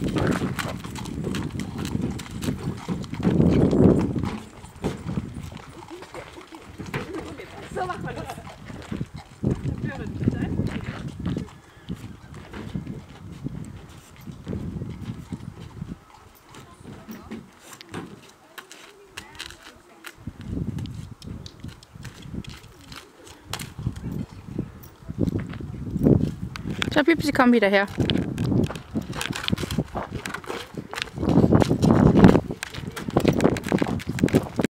So macht man das. Så Pipsi, kom der her.